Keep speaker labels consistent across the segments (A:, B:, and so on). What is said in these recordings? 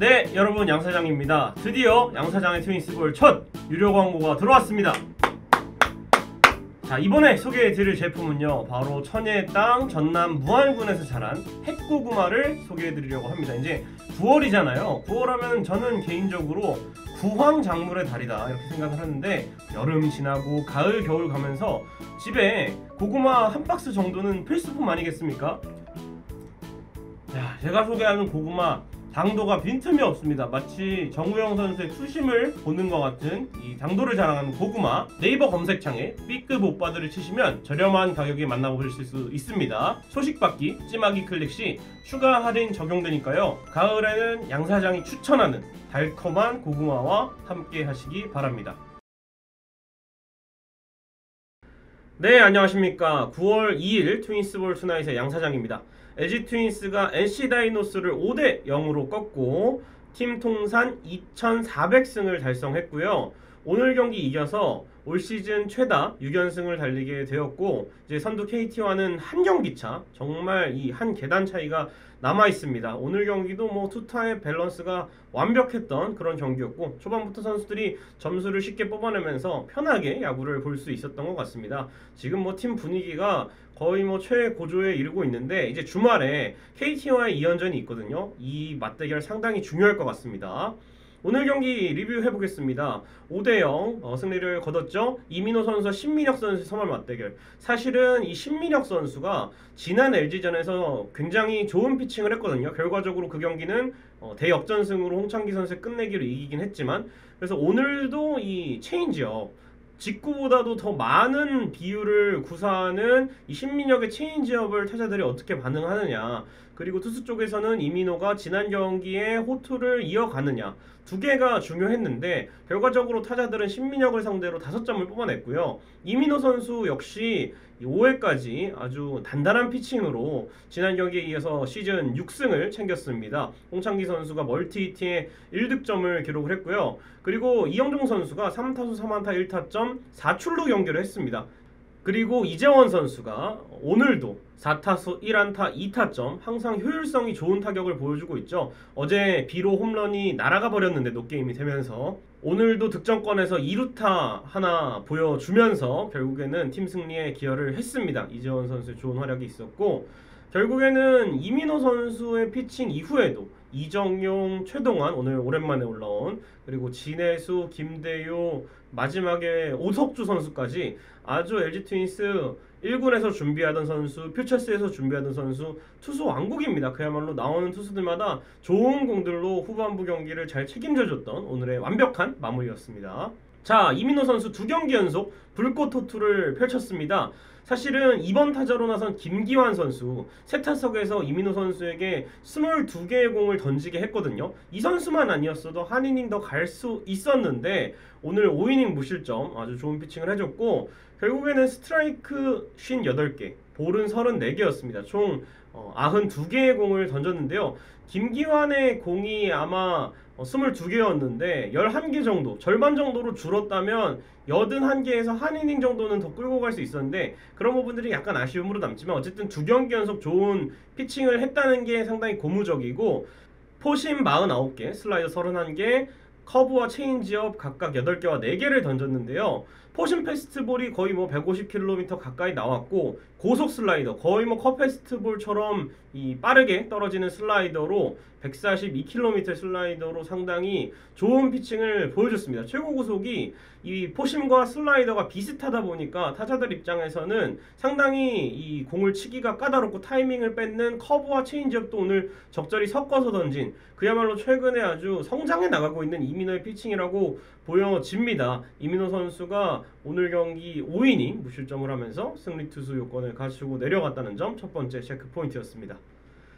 A: 네, 여러분 양 사장입니다. 드디어 양 사장의 트윈스볼 첫 유료 광고가 들어왔습니다. 자, 이번에 소개해드릴 제품은요, 바로 천혜의 땅 전남 무안군에서 자란 핵고구마를 소개해드리려고 합니다. 이제 9월이잖아요. 9월 하면 저는 개인적으로 구황 작물의 달이다 이렇게 생각을 하는데 여름 지나고 가을 겨울 가면서 집에 고구마 한 박스 정도는 필수품 아니겠습니까? 자, 제가 소개하는 고구마 당도가 빈틈이 없습니다. 마치 정우영 선수의 투심을 보는 것 같은 이 당도를 자랑하는 고구마 네이버 검색창에 B급 오빠들을 치시면 저렴한 가격에 만나보실 수 있습니다. 소식 받기 찜하기 클릭 시 추가 할인 적용되니까요. 가을에는 양 사장이 추천하는 달콤한 고구마와 함께 하시기 바랍니다. 네 안녕하십니까 9월 2일 트윈스볼 투나잇의 양 사장입니다. LG 트윈스가 NC 다이노스를 5대 0으로 꺾고 팀 통산 2,400승을 달성했고요. 오늘 경기 이겨서 올 시즌 최다 6연승을 달리게 되었고 이제 선두 KT와는 한 경기 차 정말 이 한 계단 차이가 남아 있습니다. 오늘 경기도 뭐 투타의 밸런스가 완벽했던 그런 경기였고 초반부터 선수들이 점수를 쉽게 뽑아내면서 편하게 야구를 볼 수 있었던 것 같습니다. 지금 뭐 팀 분위기가 거의 뭐 최고조에 이르고 있는데 이제 주말에 KT와의 2연전이 있거든요. 이 맞대결 상당히 중요할 것 같습니다. 오늘 경기 리뷰해 보겠습니다. 5대0 어, 승리를 거뒀죠. 이민호 선수와 신민혁 선수의 선발 맞대결. 사실은 이 신민혁 선수가 지난 LG전에서 굉장히 좋은 피칭을 했거든요. 결과적으로 그 경기는 어, 대역전승으로 홍창기 선수의 끝내기로 이기긴 했지만 그래서 오늘도 이 체인지업 직구보다도 더 많은 비율을 구사하는 이 신민혁의 체인지업을 타자들이 어떻게 반응하느냐 그리고 투수 쪽에서는 이민호가 지난 경기에 호투를 이어가느냐 두 개가 중요했는데 결과적으로 타자들은 신민혁을 상대로 다섯 점을 뽑아냈고요. 이민호 선수 역시 5회까지 아주 단단한 피칭으로 지난 경기에 이어서 시즌 6승을 챙겼습니다. 홍창기 선수가 멀티히트에 1득점을 기록을 했고요. 그리고 이형종 선수가 3타수 3안타 1타점 4출루 경기를 했습니다. 그리고 이재원 선수가 오늘도 4타수 1안타 2타점 항상 효율성이 좋은 타격을 보여주고 있죠. 어제 비로 홈런이 날아가 버렸는데 노게임이 되면서 오늘도 득점권에서 2루타 하나 보여주면서 결국에는 팀 승리에 기여를 했습니다. 이재원 선수의 좋은 활약이 있었고 결국에는 이민호 선수의 피칭 이후에도 이정용, 최동환 오늘 오랜만에 올라온 그리고 진해수, 김대효 마지막에 오석주 선수까지 아주 LG 트윈스 1군에서 준비하던 선수, 퓨처스에서 준비하던 선수, 투수 왕국입니다. 그야말로 나오는 투수들마다 좋은 공들로 후반부 경기를 잘 책임져줬던 오늘의 완벽한 마무리였습니다. 자, 이민호 선수 두 경기 연속 불꽃 토투를 펼쳤습니다. 사실은 이번 타자로 나선 김기환 선수 세 타석에서 이민호 선수에게 22개의 공을 던지게 했거든요. 이 선수만 아니었어도 한 이닝 더 갈 수 있었는데 오늘 5이닝 무실점 아주 좋은 피칭을 해줬고 결국에는 스트라이크 58개, 볼은 34개였습니다. 총 어, 92개의 공을 던졌는데요. 김기환의 공이 아마 어, 22개였는데 11개 정도, 절반 정도로 줄었다면 81개에서 한 이닝 정도는 더 끌고 갈 수 있었는데 그런 부분들이 약간 아쉬움으로 남지만 어쨌든 두 경기 연속 좋은 피칭을 했다는 게 상당히 고무적이고 포심 49개, 슬라이더 31개, 커브와 체인지업 각각 8개와 4개를 던졌는데요. 포심 패스트볼이 거의 뭐 150km 가까이 나왔고 고속 슬라이더 거의 뭐 컷패스트볼처럼 이 빠르게 떨어지는 슬라이더로 142km 슬라이더로 상당히 좋은 피칭을 보여줬습니다. 최고 구속이 이 포심과 슬라이더가 비슷하다 보니까 타자들 입장에서는 상당히 이 공을 치기가 까다롭고 타이밍을 뺏는 커브와 체인지업도 오늘 적절히 섞어서 던진 그야말로 최근에 아주 성장해 나가고 있는 이민호의 피칭이라고 보여집니다. 이민호 선수가 오늘 경기 5이닝 무실점을 하면서 승리 투수 요건을 갖추고 내려갔다는 점 첫 번째 체크 포인트였습니다.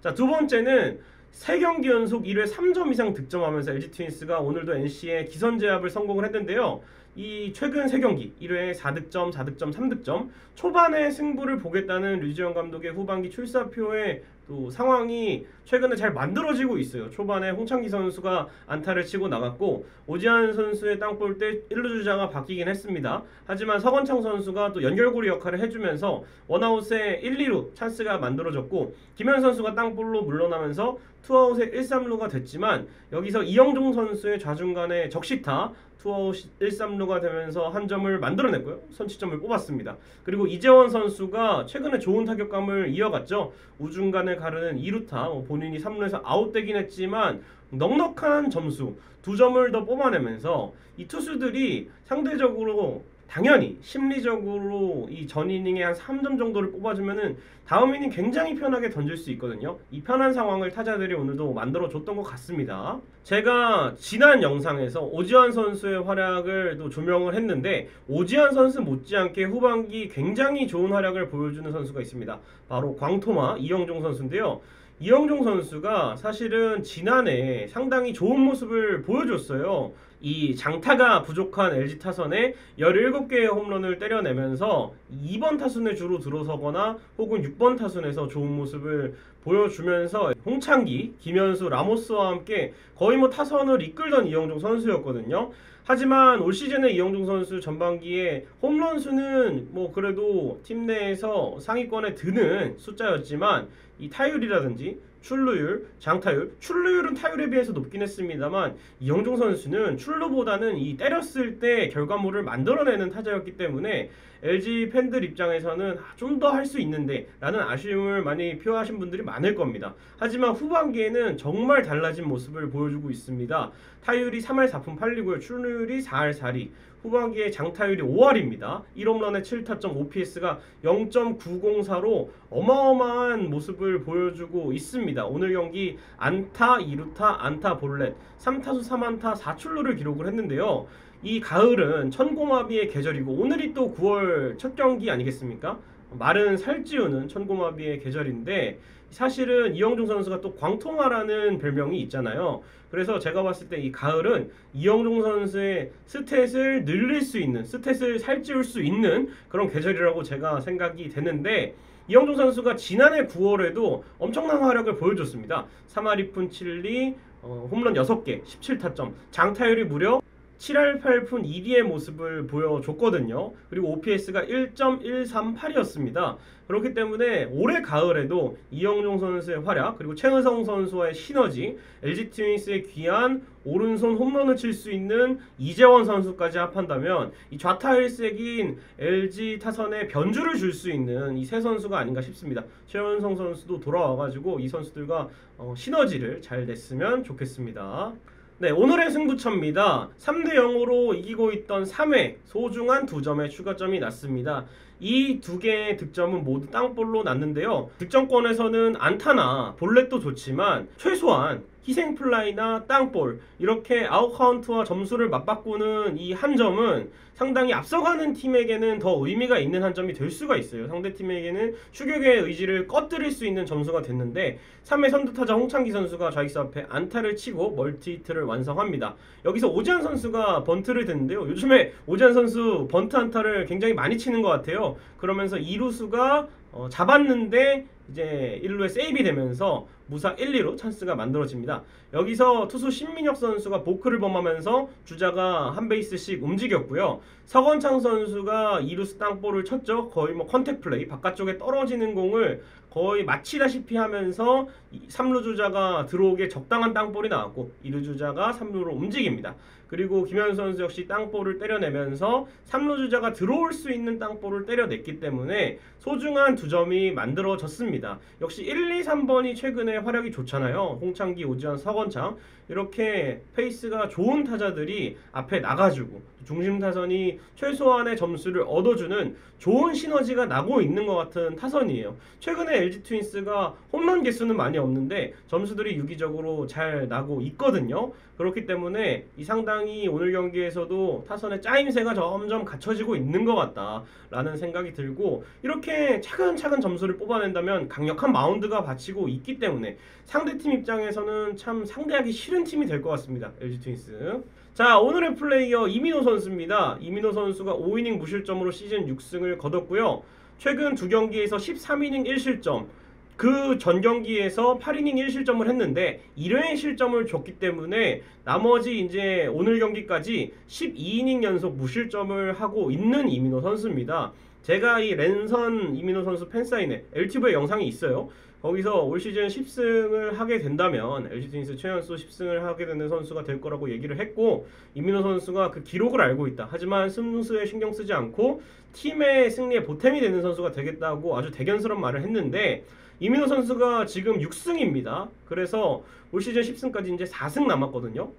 A: 자, 두 번째는 세 경기 연속 1회 3점 이상 득점하면서 LG 트윈스가 오늘도 NC의 기선 제압을 성공을 했는데요. 이 최근 세 경기 1회 4득점, 4득점, 3득점 초반에 승부를 보겠다는 류지현 감독의 후반기 출사표에 또 상황이 최근에 잘 만들어지고 있어요. 초반에 홍창기 선수가 안타를 치고 나갔고 오지환 선수의 땅볼 때 1루 주자가 바뀌긴 했습니다. 하지만 서건창 선수가 또 연결고리 역할을 해주면서 원아웃에 1, 2루 찬스가 만들어졌고 김현수 선수가 땅볼로 물러나면서 투아웃에 1, 3루가 됐지만 여기서 이형종 선수의 좌중간에 적시타 투아웃 1, 3루가 되면서 한 점을 만들어냈고요. 선취점을 뽑았습니다. 그리고 이재원 선수가 최근에 좋은 타격감을 이어갔죠. 우중간을 가르는 2루타 뭐 본인이 3루에서 아웃되긴 했지만 넉넉한 점수 두 점을 더 뽑아내면서 이 투수들이 상대적으로 당연히 심리적으로 이 전 이닝에 한 3점 정도를 뽑아주면은 다음 이닝 굉장히 편하게 던질 수 있거든요. 이 편한 상황을 타자들이 오늘도 만들어 줬던 것 같습니다. 제가 지난 영상에서 오지환 선수의 활약을 또 조명을 했는데 오지환 선수 못지않게 후반기 굉장히 좋은 활약을 보여주는 선수가 있습니다. 바로 광토마 이영종 선수인데요. 이영종 선수가 사실은 지난해 상당히 좋은 모습을 보여줬어요. 이 장타가 부족한 LG 타선에 17개의 홈런을 때려내면서 2번 타순에 주로 들어서거나 혹은 6번 타순에서 좋은 모습을 보여주면서 홍창기, 김현수, 라모스와 함께 거의 뭐 타선을 이끌던 이영종 선수였거든요. 하지만 올 시즌에 이영종 선수 전반기에 홈런 수는 뭐 그래도 팀 내에서 상위권에 드는 숫자였지만 이 타율이라든지 출루율, 장타율, 출루율은 타율에 비해서 높긴 했습니다만 이영종 선수는 출루보다는 이 때렸을 때 결과물을 만들어내는 타자였기 때문에 LG 팬들 입장에서는 좀 더 할 수 있는데 라는 아쉬움을 많이 표하신 분들이 많을 겁니다. 하지만 후반기에는 정말 달라진 모습을 보여주고 있습니다. 타율이 3할 4푼 8리고요. 출루율이 4할 4리. 후반기에 장타율이 5할입니다. 1홈런에 7타점, OPS가 0.904로 어마어마한 모습을 보여주고 있습니다. 오늘 경기 안타, 2루타, 안타 볼넷, 3타수 3안타 4출루를 기록을 했는데요. 이 가을은 천고마비의 계절이고 오늘이 또 9월 첫 경기 아니겠습니까? 마른 살찌우는 천고마비의 계절인데 사실은 이영종 선수가 또 광통화라는 별명이 있잖아요. 그래서 제가 봤을 때 이 가을은 이영종 선수의 스탯을 늘릴 수 있는, 스탯을 살찌울 수 있는 그런 계절이라고 제가 생각이 되는데 이영종 선수가 지난해 9월에도 엄청난 활약을 보여줬습니다. 3할 2푼 7리, 어, 홈런 6개, 17타점, 장타율이 무려 7할 8푼 1위의 모습을 보여줬거든요. 그리고 OPS가 1.138이었습니다. 그렇기 때문에 올해 가을에도 이영종 선수의 활약 그리고 최은성 선수와의 시너지 LG 트윈스의 귀한 오른손 홈런을 칠 수 있는 이재원 선수까지 합한다면 이 좌타 일색인 LG 타선에 변주를 줄 수 있는 이 세 선수가 아닌가 싶습니다. 최은성 선수도 돌아와가지고 이 선수들과 어, 시너지를 잘 냈으면 좋겠습니다. 네, 오늘의 승부처입니다. 3대 0으로 이기고 있던 3회 소중한 두 점의 추가점이 났습니다. 이 두 개의 득점은 모두 땅볼로 났는데요. 득점권에서는 안타나 볼넷도 좋지만 최소한 희생 플라이나 땅볼 이렇게 아웃카운트와 점수를 맞바꾸는 이 한 점은 상당히 앞서가는 팀에게는 더 의미가 있는 한 점이 될 수가 있어요. 상대 팀에게는 추격의 의지를 꺼뜨릴 수 있는 점수가 됐는데 3회 선두타자 홍창기 선수가 좌익수 앞에 안타를 치고 멀티히트를 완성합니다. 여기서 오지환 선수가 번트를 댔는데요. 요즘에 오지환 선수 번트 안타를 굉장히 많이 치는 것 같아요. 그러면서 이루수가 어, 잡았는데 이제 1루에 세이프 되면서 무사 1, 2루 찬스가 만들어집니다. 여기서 투수 신민혁 선수가 보크를 범하면서 주자가 한 베이스씩 움직였고요. 서건창 선수가 2루수 땅볼을 쳤죠. 거의 뭐 contact 플레이 바깥쪽에 떨어지는 공을 거의 맞히다시피 하면서 3루 주자가 들어오게 적당한 땅볼이 나왔고 2루 주자가 3루로 움직입니다. 그리고 김현수 선수 역시 땅볼을 때려내면서 3루 주자가 들어올 수 있는 땅볼을 때려냈기 때문에 소중한 두 점이 만들어졌습니다. 역시 1, 2, 3번이 최근에 활약이 좋잖아요. 홍창기, 오지환, 서건창 이렇게 페이스가 좋은 타자들이 앞에 나가지고 중심 타선이 최소한의 점수를 얻어주는 좋은 시너지가 나고 있는 것 같은 타선이에요. 최근에 LG 트윈스가 홈런 개수는 많이 없는데 점수들이 유기적으로 잘 나고 있거든요. 그렇기 때문에 이 상당히 오늘 경기에서도 타선의 짜임새가 점점 갖춰지고 있는 것 같다라는 생각이 들고 이렇게 차근차근 점수를 뽑아낸다면 강력한 마운드가 받치고 있기 때문에 상대팀 입장에서는 참 상대하기 싫은 팀이 될 것 같습니다. LG 트윈스. 자, 오늘의 플레이어 이민호 선수입니다. 이민호 선수가 5이닝 무실점으로 시즌 6승을 거뒀고요. 최근 두 경기에서 13이닝 1실점, 그 전 경기에서 8이닝 1실점을 했는데 1회의 실점을 줬기 때문에 나머지 이제 오늘 경기까지 12이닝 연속 무실점을 하고 있는 이민호 선수입니다. 제가 이 랜선 이민호 선수 팬사인회 LTV에 영상이 있어요. 거기서 올 시즌 10승을 하게 된다면 LG 트윈스 최연소 10승을 하게 되는 선수가 될 거라고 얘기를 했고 이민호 선수가 그 기록을 알고 있다. 하지만 승수에 신경 쓰지 않고 팀의 승리에 보탬이 되는 선수가 되겠다고 아주 대견스러운 말을 했는데 이민호 선수가 지금 6승입니다. 그래서 올 시즌 10승까지 이제 4승 남았거든요.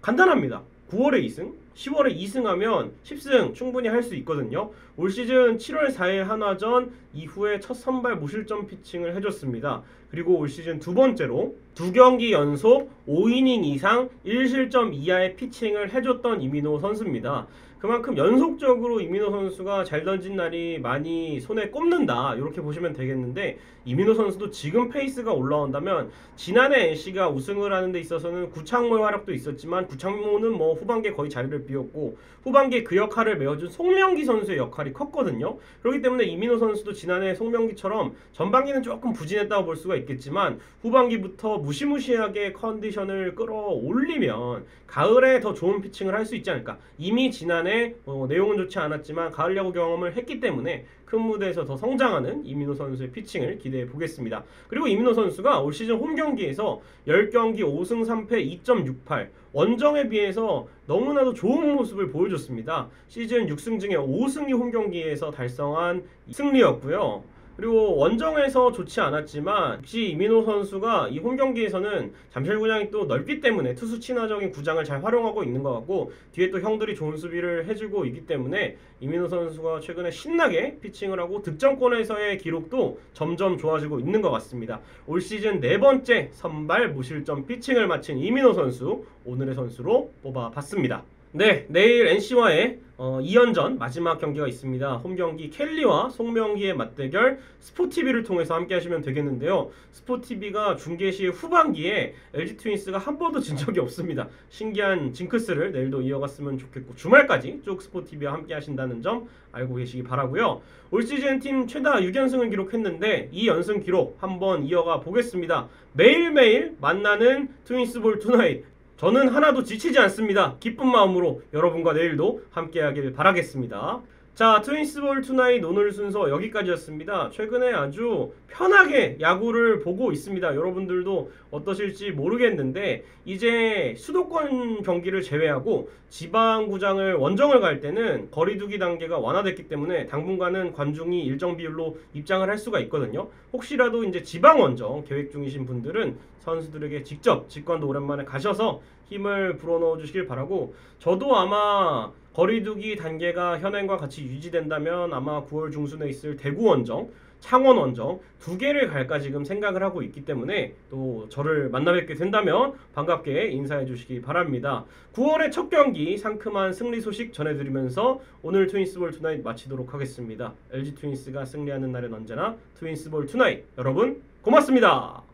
A: 간단합니다. 9월에 2승, 10월에 2승하면 10승 충분히 할 수 있거든요. 올 시즌 7월 4일 한화전 이후에 첫 선발 무실점 피칭을 해줬습니다. 그리고 올 시즌 두 번째로 두 경기 연속 5이닝 이상 1실점 이하의 피칭을 해줬던 이민호 선수입니다. 그만큼 연속적으로 이민호 선수가 잘 던진 날이 많이 손에 꼽는다. 이렇게 보시면 되겠는데 이민호 선수도 지금 페이스가 올라온다면 지난해 NC가 우승을 하는 데 있어서는 구창모의 활약도 있었지만 구창모는 뭐 후반기에 거의 자리를 비웠고 후반기에 그 역할을 메워준 송명기 선수의 역할이 컸거든요. 그렇기 때문에 이민호 선수도 지난해 송명기처럼 전반기는 조금 부진했다고 볼 수가 있겠지만 후반기부터 무시무시하게 컨디션을 끌어올리면 가을에 더 좋은 피칭을 할 수 있지 않을까. 이미 지난해 어, 내용은 좋지 않았지만 가을 야구 경험을 했기 때문에 큰 무대에서 더 성장하는 이민호 선수의 피칭을 기대해 보겠습니다. 그리고 이민호 선수가 올 시즌 홈 경기에서 10경기 5승 3패 2.68 원정에 비해서 너무나도 좋은 모습을 보여줬습니다. 시즌 6승 중에 5승이 홈 경기에서 달성한 승리였고요. 그리고 원정에서 좋지 않았지만 역시 이민호 선수가 이 홈 경기에서는 잠실구장이 또 넓기 때문에 투수 친화적인 구장을 잘 활용하고 있는 것 같고 뒤에 또 형들이 좋은 수비를 해주고 있기 때문에 이민호 선수가 최근에 신나게 피칭을 하고 득점권에서의 기록도 점점 좋아지고 있는 것 같습니다. 올 시즌 네 번째 선발 무실점 피칭을 마친 이민호 선수 오늘의 선수로 뽑아봤습니다. 네, 내일 NC와의 어, 2연전 마지막 경기가 있습니다. 홈 경기 켈리와 송명기의 맞대결 스포티비를 통해서 함께 하시면 되겠는데요. 스포티비가 중계 시 후반기에 LG 트윈스가 한 번도 진 적이 없습니다. 신기한 징크스를 내일도 이어갔으면 좋겠고 주말까지 쭉 스포티비와 함께 하신다는 점 알고 계시기 바라고요. 올 시즌 팀 최다 6연승을 기록했는데 이 연승 기록 한번 이어가 보겠습니다. 매일매일 만나는 트윈스 볼 투나잇 저는 하나도 지치지 않습니다. 기쁜 마음으로 여러분과 내일도 함께하길 바라겠습니다. 자, 트윈스볼 투나잇 오늘 순서 여기까지였습니다. 최근에 아주 편하게 야구를 보고 있습니다. 여러분들도 어떠실지 모르겠는데 이제 수도권 경기를 제외하고 지방 구장을 원정을 갈 때는 거리두기 단계가 완화됐기 때문에 당분간은 관중이 일정 비율로 입장을 할 수가 있거든요. 혹시라도 이제 지방 원정 계획 중이신 분들은 선수들에게 직접 직관도 오랜만에 가셔서 힘을 불어넣어 주시길 바라고 저도 아마 거리두기 단계가 현행과 같이 유지된다면 아마 9월 중순에 있을 대구 원정, 창원 원정 두 개를 갈까 지금 생각을 하고 있기 때문에 또 저를 만나 뵙게 된다면 반갑게 인사해 주시기 바랍니다. 9월의 첫 경기 상큼한 승리 소식 전해드리면서 오늘 트윈스볼 투나잇 마치도록 하겠습니다. LG 트윈스가 승리하는 날은 언제나 트윈스볼 투나잇 여러분 고맙습니다.